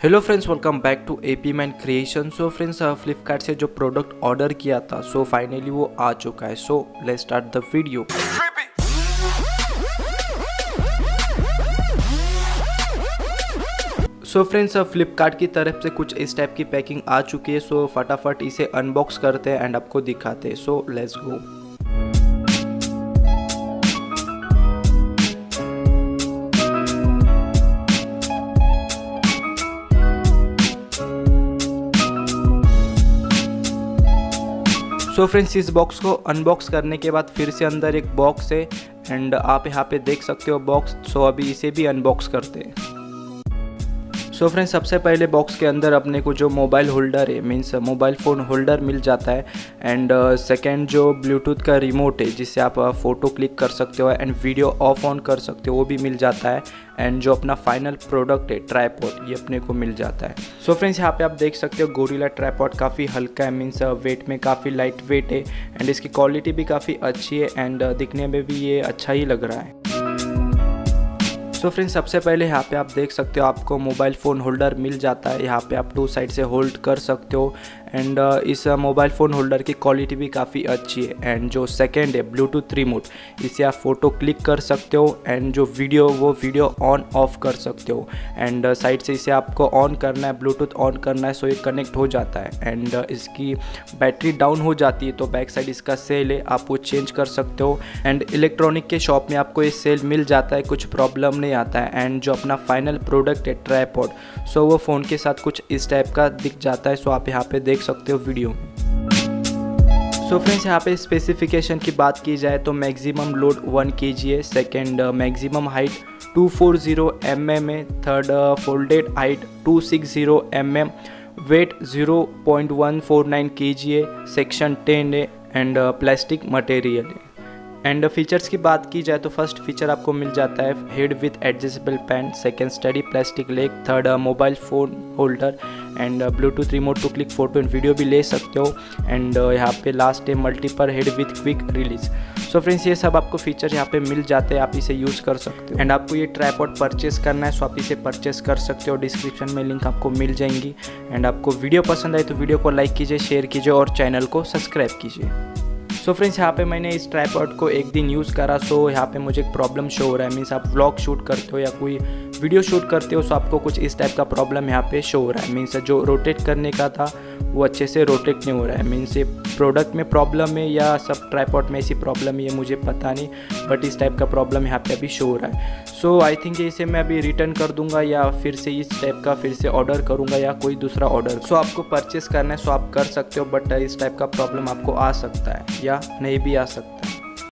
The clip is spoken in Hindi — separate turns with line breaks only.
Hello friends welcome back to A P man creation so friends Flipkart से जो प्रोडक्ट ऑर्डर किया था सो so फाइनली वो आ चुका है. So let's start the video so friends Flipkart की तरफ़ से कुछ इस टाइप की पैकिंग आ चुकी है. सो so, फटाफट इसे अनबॉक्स करते हैं एंड आपको दिखाते हैं. So let's go so friends इस बॉक्स को अनबॉक्स करने के बाद फिर से अंदर एक बॉक्स है एंड आप यहाँ पे देख सकते हो बॉक्स सो अभी इसे भी अनबॉक्स करते हैं। सो so फ्रेंड्स सबसे पहले बॉक्स के अंदर अपने को जो मोबाइल होल्डर है मीन्स मोबाइल फ़ोन होल्डर मिल जाता है। एंड सेकेंड uh, जो ब्लूटूथ का रिमोट है जिससे आप फ़ोटो uh, क्लिक कर सकते हो एंड वीडियो ऑफ़ ऑन कर सकते हो वो भी मिल जाता है। एंड जो अपना फाइनल प्रोडक्ट है ट्राईपॉड ये अपने को मिल जाता है। सो फ्रेंड्स यहाँ पे आप देख सकते हो गोरिला ट्राईपॉड काफ़ी हल्का है मीन्स वेट uh, में काफ़ी लाइट वेट है। एंड इसकी क्वालिटी भी काफ़ी अच्छी है एंड दिखने में भी ये अच्छा ही लग रहा है। सो so फ्रेंड्स सबसे पहले यहाँ पे आप देख सकते हो आपको मोबाइल फ़ोन होल्डर मिल जाता है। यहाँ पे आप टू साइड से होल्ड कर सकते हो। एंड uh, इस मोबाइल फ़ोन होल्डर की क्वालिटी भी काफ़ी अच्छी है। एंड जो सेकेंड है ब्लूटूथ रिमोट इसे आप फ़ोटो क्लिक कर सकते हो। एंड जो वीडियो वो वीडियो ऑन ऑफ़ कर सकते हो। एंड साइड uh, से इसे आपको ऑन करना है ब्लूटूथ ऑन करना है सो ये कनेक्ट हो जाता है। एंड uh, इसकी बैटरी डाउन हो जाती है तो बैक साइड इसका सेल है आप वो चेंज कर सकते हो। एंड इलेक्ट्रॉनिक के शॉप में आपको ये सेल मिल जाता है कुछ प्रॉब्लम नहीं आता है एंड जो अपना फाइनल प्रोडक्ट है ट्राईपॉड सो वो फ़ोन के साथ कुछ इस टाइप का दिख जाता है सो आप यहाँ पे देख सकते हो वीडियो में सो फ्रेंड्स यहाँ पे स्पेसिफिकेशन की बात की जाए तो maximum load one K G है second maximum height 240 four zero M M है third folded height 260 six zero M M weight zero point one four nine K G है सेक्शन टेन है एंड प्लास्टिक मटेरियल है. एंड फीचर्स की बात की जाए तो फ़र्स्ट फीचर आपको मिल जाता है head with adjustable pan second sturdy plastic leg third mobile phone holder and Bluetooth remote to click photo and video भी ले सकते हो। एंड uh, यहाँ पे लास्ट है multiple head with quick release so friends ये सब आपको फीचर यहाँ पे मिल जाते हैं आप इसे यूज़ कर सकते हो। एंड आपको ये ट्राईपॉड परचेस करना है सो आप इसे परचेस कर सकते हो। डिस्क्रिप्शन में लिंक आपको मिल जाएँगी। एंड आपको वीडियो पसंद आए तो वीडियो को लाइक कीजिए शेयर कीजिए और चैनल को सब्सक्राइब कीजिए। सो फ्रेंड्स यहाँ पे मैंने इस ट्राईपॉड को एक दिन यूज़ करा सो यहाँ पे मुझे एक प्रॉब्लम शो हो रहा है। मीन्स आप व्लॉग शूट करते हो या कोई वीडियो शूट करते हो सो आपको कुछ इस टाइप का प्रॉब्लम यहाँ पे शो हो रहा है। मीन्स जो रोटेट करने का था, वो अच्छे से रोटेट नहीं हो रहा है। मीन्स ये प्रोडक्ट में प्रॉब्लम है या सब ट्राईपॉट में ऐसी प्रॉब्लम है मुझे पता नहीं बट इस टाइप का प्रॉब्लम यहाँ पे अभी शो हो रहा है। सो आई थिंक इसे मैं अभी रिटर्न कर दूँगा या फिर से इस टाइप का फिर से ऑर्डर करूँगा या कोई दूसरा ऑर्डर सो आपको परचेस करना है सो आप कर सकते हो बट इस टाइप का प्रॉब्लम आपको आ सकता है या नहीं भी आ सकता है।